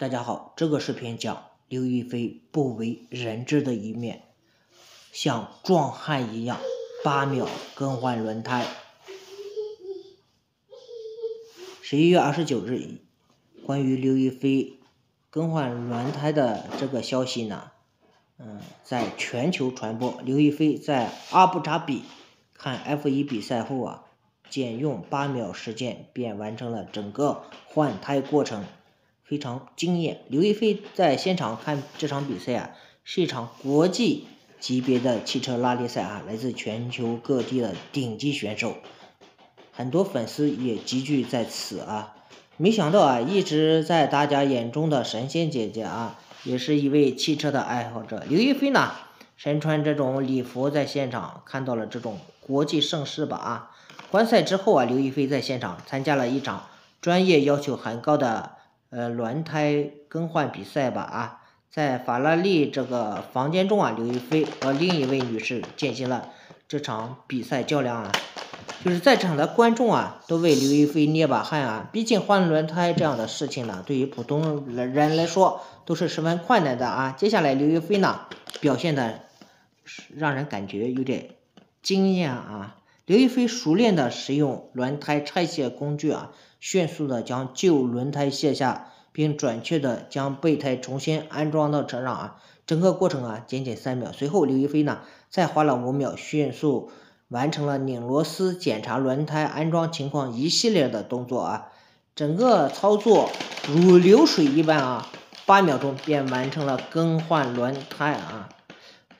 大家好，这个视频讲刘亦菲不为人知的一面，像壮汉一样八秒更换轮胎。十一月二十九日，关于刘亦菲更换轮胎的这个消息呢，嗯，在全球传播。刘亦菲在阿布扎比看 F1 比赛后啊，仅用八秒时间便完成了整个换胎过程。非常惊艳。刘亦菲在现场看这场比赛啊，是一场国际级别的汽车拉力赛啊，来自全球各地的顶级选手，很多粉丝也集聚在此啊。没想到啊，一直在大家眼中的神仙姐姐啊，也是一位汽车的爱好者。刘亦菲呢，身穿这种礼服在现场看到了这种国际盛世吧啊。观赛之后啊，刘亦菲在现场参加了一场专业要求很高的。呃，轮胎更换比赛吧啊，在法拉利这个房间中啊，刘亦菲和另一位女士进行了这场比赛较量啊，就是在场的观众啊，都为刘亦菲捏把汗啊，毕竟换轮胎这样的事情呢，对于普通人来说都是十分困难的啊。接下来刘亦菲呢，表现的让人感觉有点惊艳啊。刘亦菲熟练的使用轮胎拆卸工具啊，迅速的将旧轮胎卸下，并准确的将备胎重新安装到车上啊，整个过程啊仅仅三秒。随后刘亦菲呢再花了五秒，迅速完成了拧螺丝、检查轮胎安装情况一系列的动作啊，整个操作如流水一般啊，八秒钟便完成了更换轮胎啊，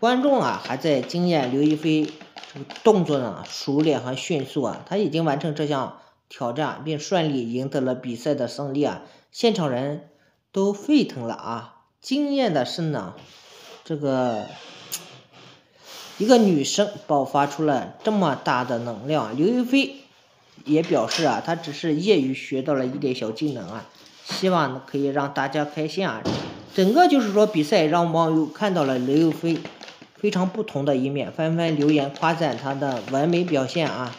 观众啊还在惊艳刘亦菲。这个动作呢熟练和迅速啊，他已经完成这项挑战，并顺利赢得了比赛的胜利啊！现场人都沸腾了啊！惊艳的是呢，这个一个女生爆发出了这么大的能量。刘亦菲也表示啊，她只是业余学到了一点小技能啊，希望可以让大家开心啊！整个就是说比赛让网友看到了刘亦菲。非常不同的一面，纷纷留言夸赞他的完美表现啊！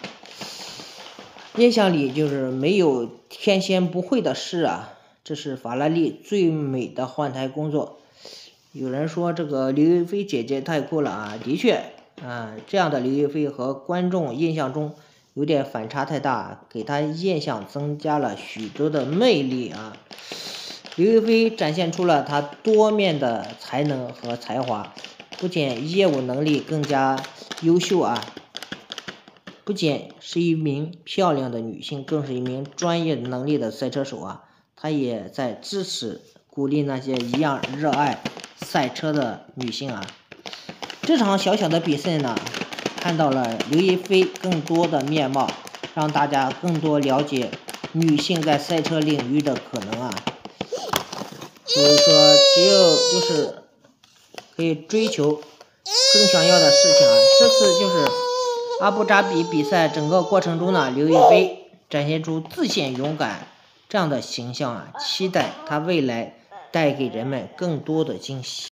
印象里就是没有天仙不会的事啊！这是法拉利最美的换胎工作。有人说这个刘亦菲姐姐太酷了啊！的确，啊，这样的刘亦菲和观众印象中有点反差太大，给她印象增加了许多的魅力啊！刘亦菲展现出了她多面的才能和才华。不仅业务能力更加优秀啊，不仅是一名漂亮的女性，更是一名专业能力的赛车手啊。她也在支持、鼓励那些一样热爱赛车的女性啊。这场小小的比赛呢，看到了刘亦菲更多的面貌，让大家更多了解女性在赛车领域的可能啊。所以说，只有就是。可以追求更想要的事情啊！这次就是阿布扎比比赛整个过程中呢，刘亦菲展现出自信、勇敢这样的形象啊！期待她未来带给人们更多的惊喜。